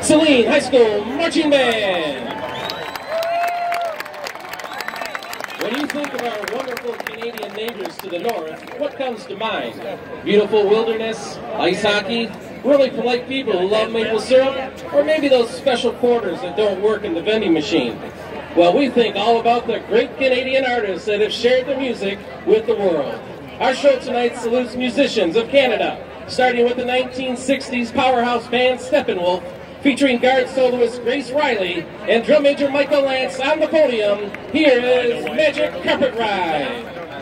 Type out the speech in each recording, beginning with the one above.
Saline High School Marching Band. When you think of our wonderful Canadian neighbors to the north, what comes to mind? Beautiful wilderness, ice hockey, really polite people who love maple syrup, or maybe those special quarters that don't work in the vending machine. Well, we think all about the great Canadian artists that have shared their music with the world. Our show tonight salutes musicians of Canada, starting with the 1960s powerhouse band Steppenwolf, featuring guard soloist Grace Riley and drum major Michael Lance on the podium. Here is Magic Carpet Ride.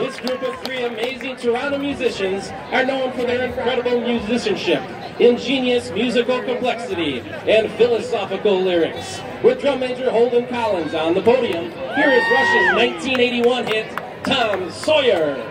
This group of three amazing Toronto musicians are known for their incredible musicianship, ingenious musical complexity, and philosophical lyrics. With drum major Holden Collins on the podium, here is Rush's 1981 hit, Tom Sawyer.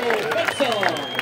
Michael Benson.